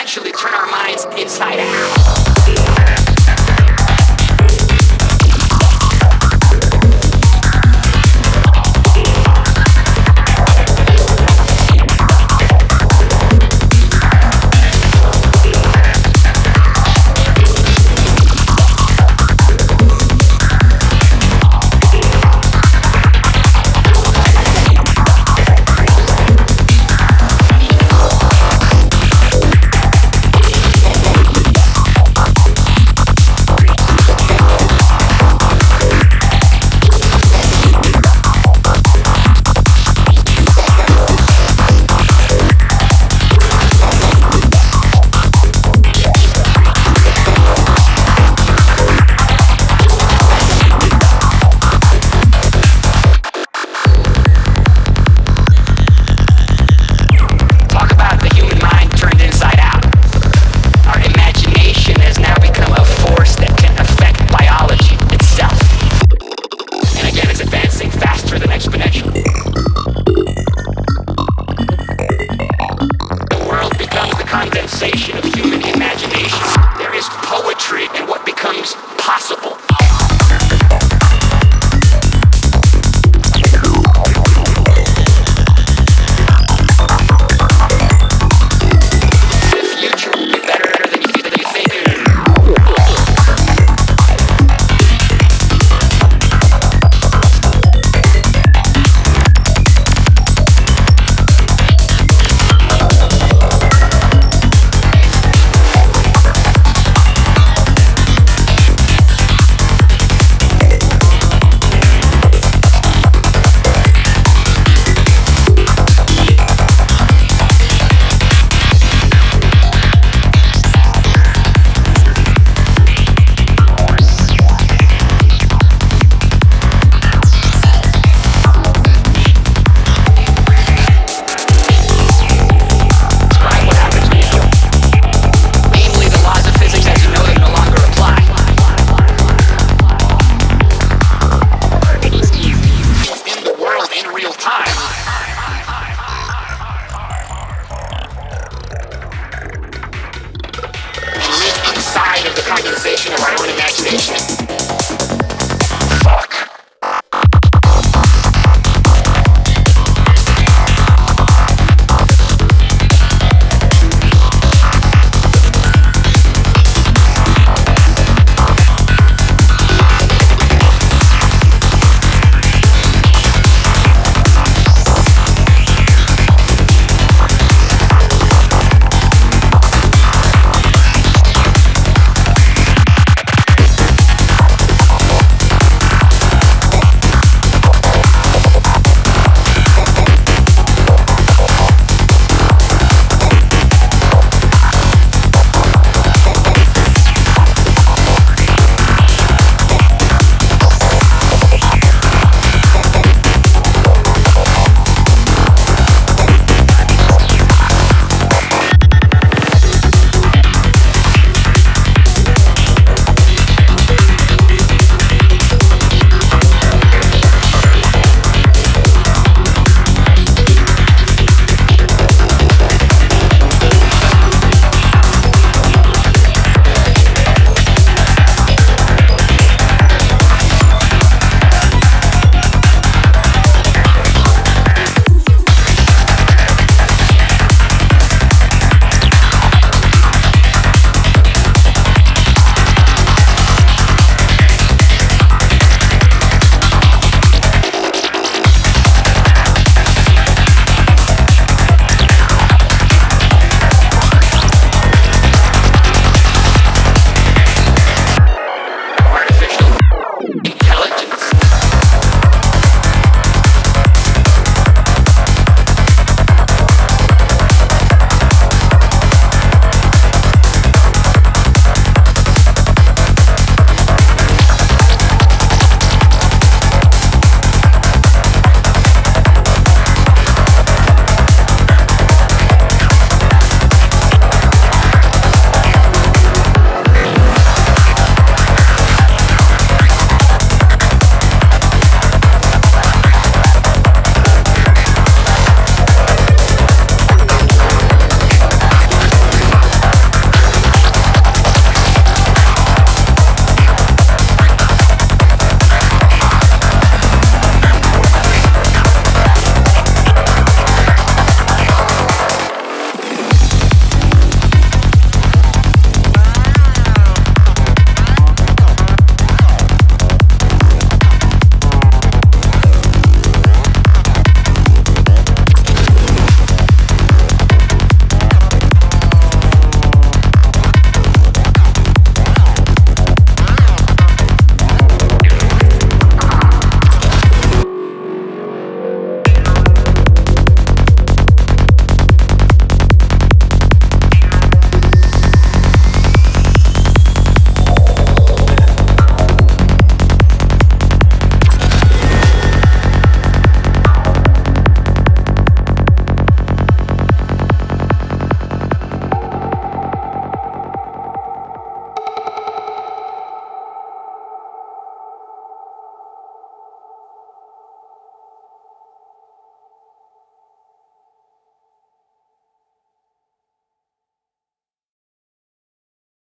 essentially turn our minds inside out.